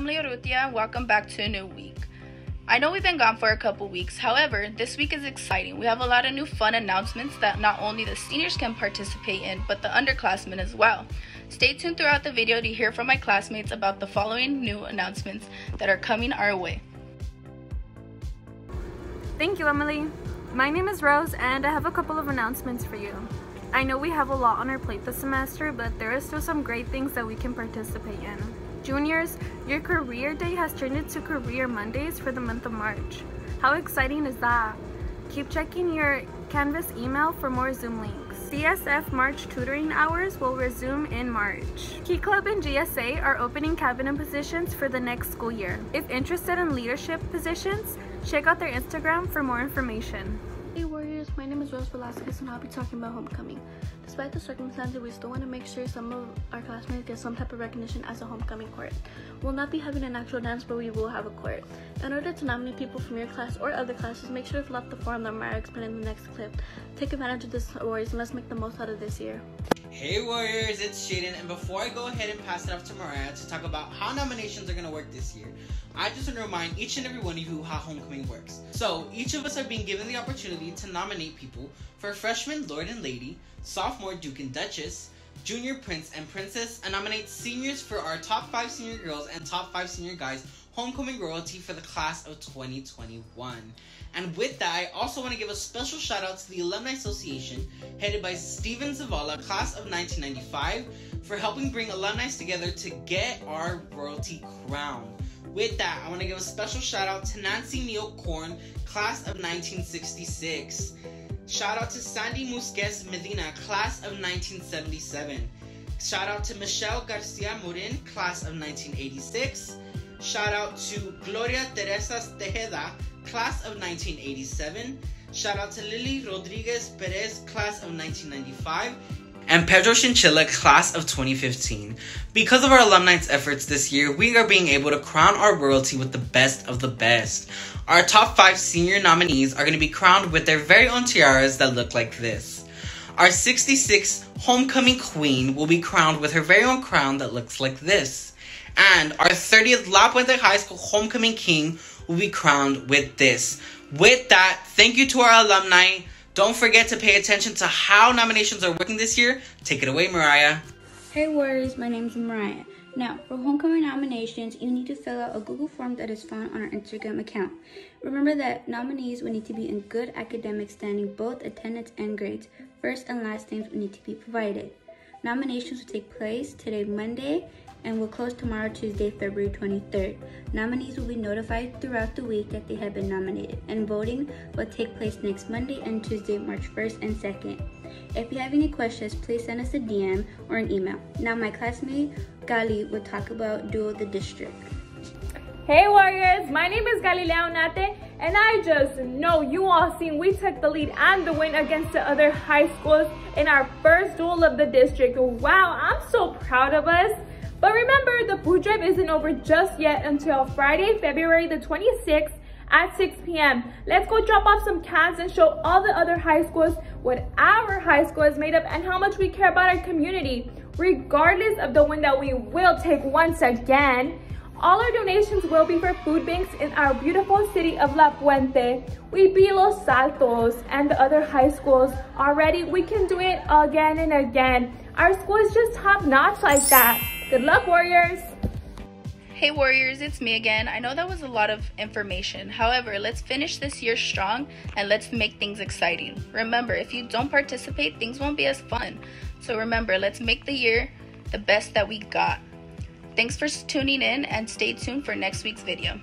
Emily Urrutia, welcome back to a new week. I know we've been gone for a couple weeks, however, this week is exciting. We have a lot of new fun announcements that not only the seniors can participate in, but the underclassmen as well. Stay tuned throughout the video to hear from my classmates about the following new announcements that are coming our way. Thank you, Emily. My name is Rose, and I have a couple of announcements for you. I know we have a lot on our plate this semester, but there are still some great things that we can participate in. Juniors, your career day has turned into Career Mondays for the month of March. How exciting is that? Keep checking your Canvas email for more Zoom links. CSF March tutoring hours will resume in March. Key Club and GSA are opening cabinet positions for the next school year. If interested in leadership positions, check out their Instagram for more information. My name is Rose Velasquez and I'll be talking about homecoming. Despite the circumstances, we still want to make sure some of our classmates get some type of recognition as a homecoming court. We'll not be having an actual dance, but we will have a court. In order to nominate people from your class or other classes, make sure to fill out the form that Mariah explained in the next clip. Take advantage of this, Warriors, and let's make the most out of this year. Hey Warriors, it's Shaden, and before I go ahead and pass it off to Mariah to talk about how nominations are gonna work this year, I just want to remind each and every one of you how homecoming works. So, each of us are being given the opportunity to nominate people for freshman Lord and Lady, sophomore Duke and Duchess, junior Prince and Princess, and nominate seniors for our top 5 senior girls and top 5 senior guys homecoming royalty for the class of 2021. And with that, I also want to give a special shout out to the Alumni Association, headed by Steven Zavala, class of 1995, for helping bring alumni together to get our royalty crown. With that, I want to give a special shout out to Nancy Neal Korn, class of 1966. Shout out to Sandy Musquez Medina, class of 1977. Shout out to Michelle Garcia Murin, class of 1986. Shout out to Gloria Teresa Tejeda, class of 1987. Shout out to Lily Rodriguez Perez, class of 1995 and Pedro Chinchilla, class of 2015. Because of our alumni's efforts this year, we are being able to crown our royalty with the best of the best. Our top five senior nominees are going to be crowned with their very own tiaras that look like this. Our 66th homecoming queen will be crowned with her very own crown that looks like this. And our 30th La Puente High School homecoming king will be crowned with this. With that, thank you to our alumni. Don't forget to pay attention to how nominations are working this year. Take it away, Mariah. Hey Warriors, my name is Mariah. Now, for homecoming nominations, you need to fill out a Google form that is found on our Instagram account. Remember that nominees will need to be in good academic standing, both attendance and grades. First and last names will need to be provided. Nominations will take place today, Monday, and will close tomorrow, Tuesday, February 23rd. Nominees will be notified throughout the week that they have been nominated, and voting will take place next Monday and Tuesday, March 1st and 2nd. If you have any questions, please send us a DM or an email. Now, my classmate Gali will talk about Duo the District. Hey Warriors, my name is Galileo Nate, and I just know you all seen we took the lead and the win against the other high schools in our first duel of the district. Wow, I'm so proud of us. But remember, the food drive isn't over just yet until Friday, February the 26th at 6 p.m. Let's go drop off some cans and show all the other high schools what our high school is made of and how much we care about our community. Regardless of the win that we will take once again, all our donations will be for food banks in our beautiful city of La Puente. We beat Los Altos and the other high schools already. We can do it again and again. Our school is just top notch like that. Good luck, Warriors! Hey Warriors, it's me again. I know that was a lot of information. However, let's finish this year strong and let's make things exciting. Remember, if you don't participate, things won't be as fun. So remember, let's make the year the best that we got. Thanks for tuning in and stay tuned for next week's video.